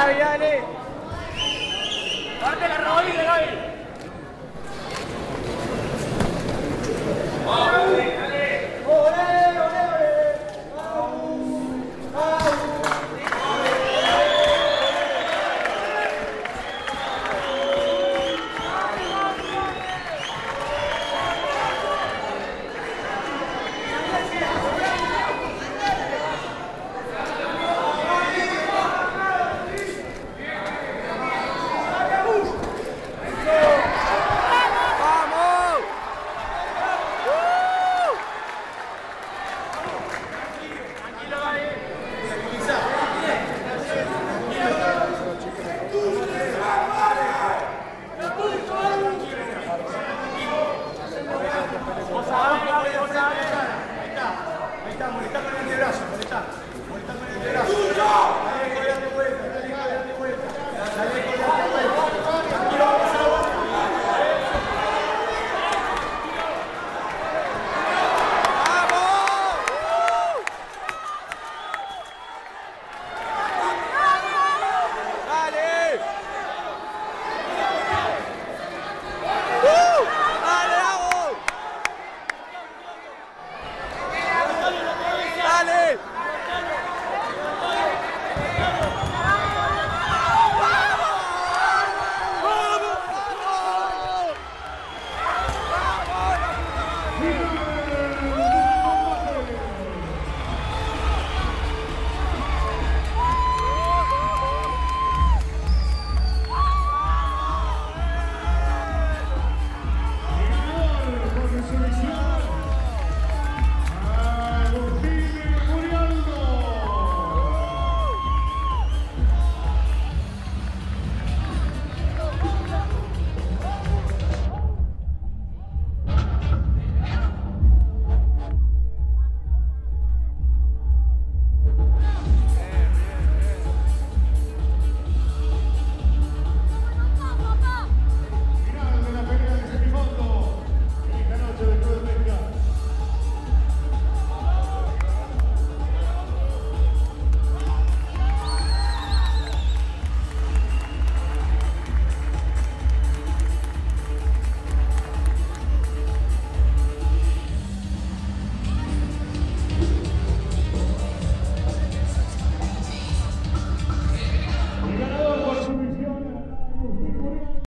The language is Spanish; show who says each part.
Speaker 1: Gaby, dale. Parte la rodilla, Gaby.